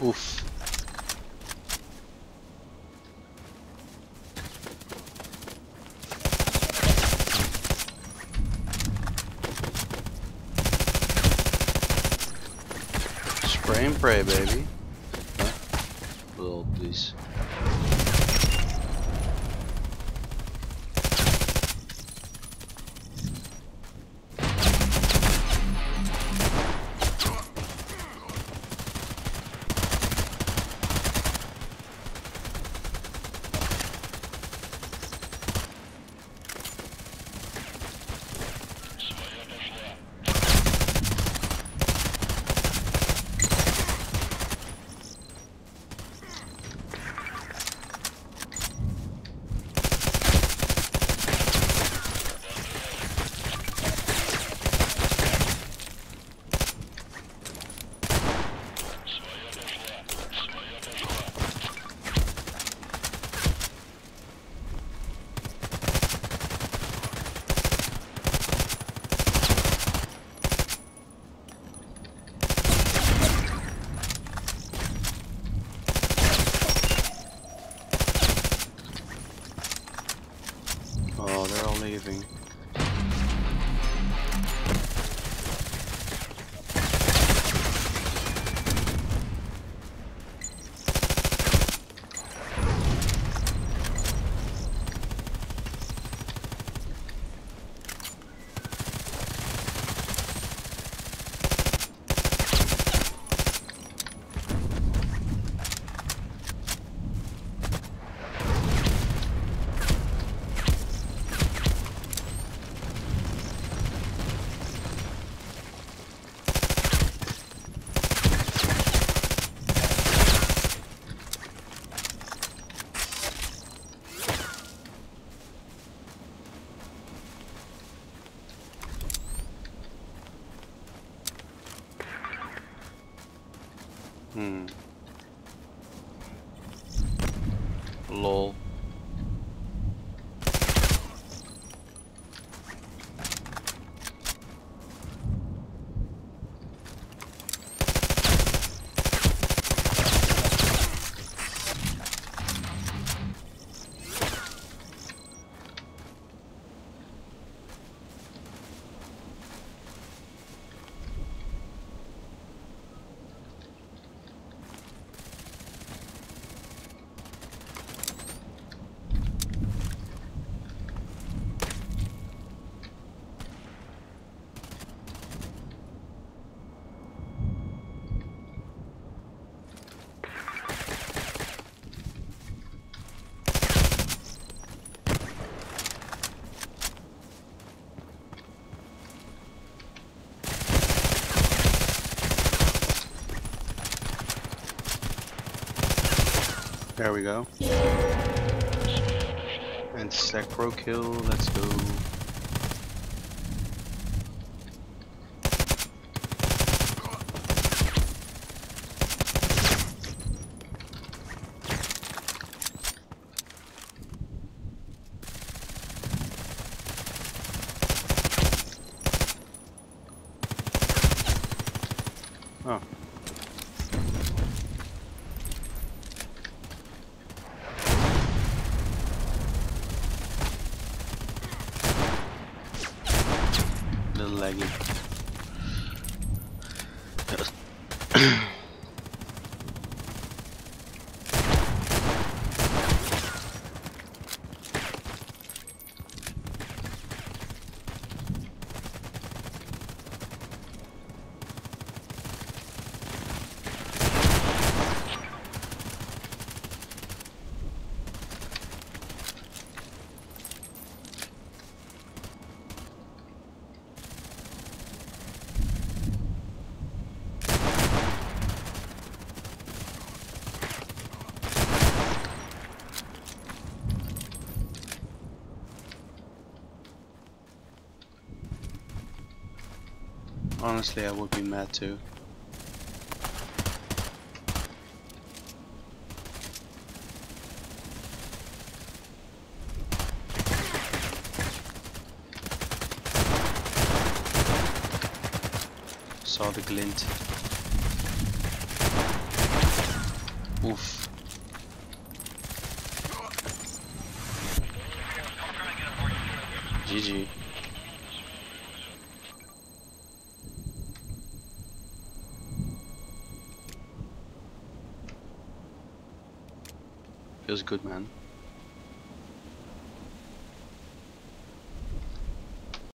Oof. Spray and pray, baby. Huh? Little please. They're Hmm. There we go. And Sekro kill, let's go. Little Honestly, I would be mad too. Saw the glint. Oof. GG. He was a good, man.